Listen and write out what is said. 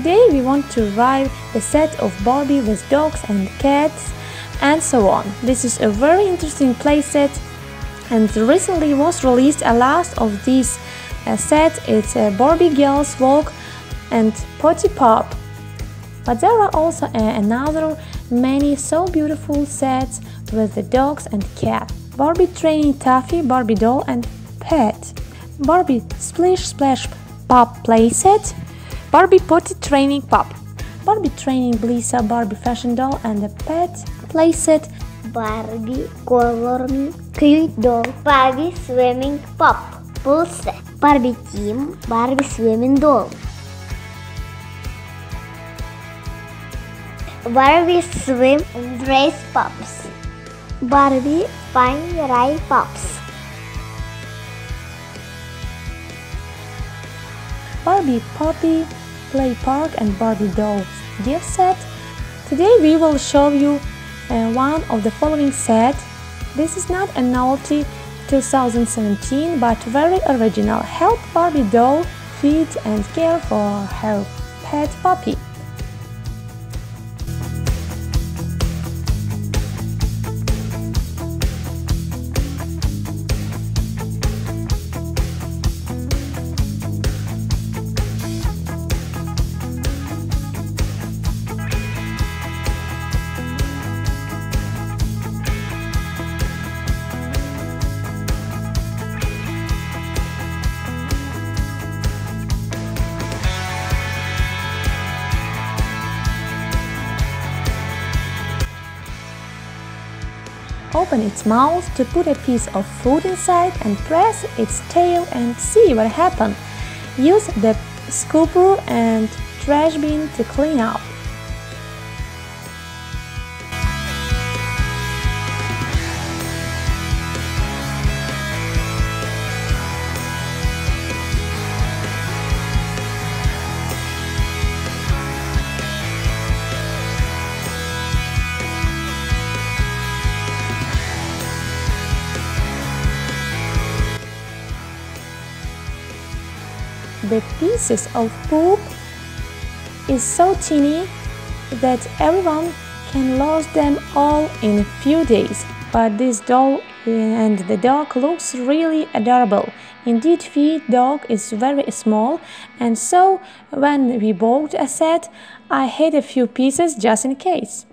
Today we want to ride the set of Barbie with dogs and cats and so on. This is a very interesting playset and recently was released a last of this uh, set. It's uh, Barbie Girls Walk and Potty Pup. But there are also uh, another many so beautiful sets with the dogs and cat. Barbie training Taffy, Barbie doll and pet. Barbie splish splash pop playset. Barbie potty training pup. Barbie training Blissa, Barbie fashion doll and a pet playset. Barbie color me cute doll. Barbie swimming pop pool set. Barbie team Barbie swimming doll. Barbie swim and race pops. Barbie fine ride pops. Barbie Poppy Play Park and Barbie Dolls gift set. Today we will show you uh, one of the following set. This is not a novelty 2017 but very original. Help Barbie doll feed and care for her pet puppy. Open its mouth to put a piece of food inside and press its tail and see what happens. Use the scooper and trash bin to clean up. The pieces of poop is so teeny that everyone can lose them all in a few days. But this doll and the dog looks really adorable. Indeed, Fee dog is very small, and so when we bought a set, I hid a few pieces just in case.